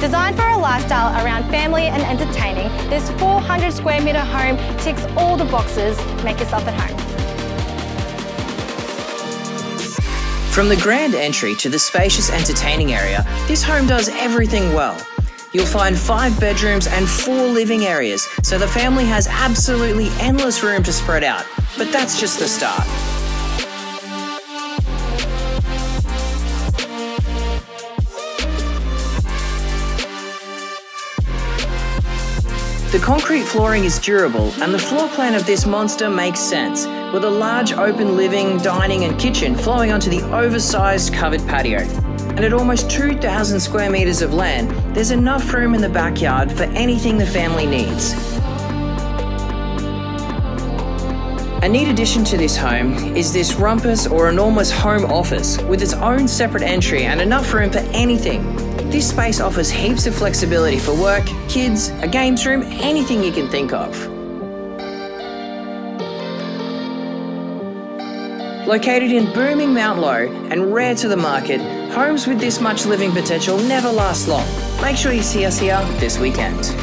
Designed for a lifestyle around family and entertaining, this 400 square metre home ticks all the boxes. Make yourself at home. From the grand entry to the spacious entertaining area, this home does everything well. You'll find five bedrooms and four living areas, so the family has absolutely endless room to spread out. But that's just the start. The concrete flooring is durable and the floor plan of this monster makes sense, with a large open living, dining and kitchen flowing onto the oversized covered patio. And at almost 2,000 square metres of land, there's enough room in the backyard for anything the family needs. A neat addition to this home is this rumpus or enormous home office with its own separate entry and enough room for anything this space offers heaps of flexibility for work, kids, a games room, anything you can think of. Located in booming Mount Low and rare to the market, homes with this much living potential never last long. Make sure you see us here this weekend.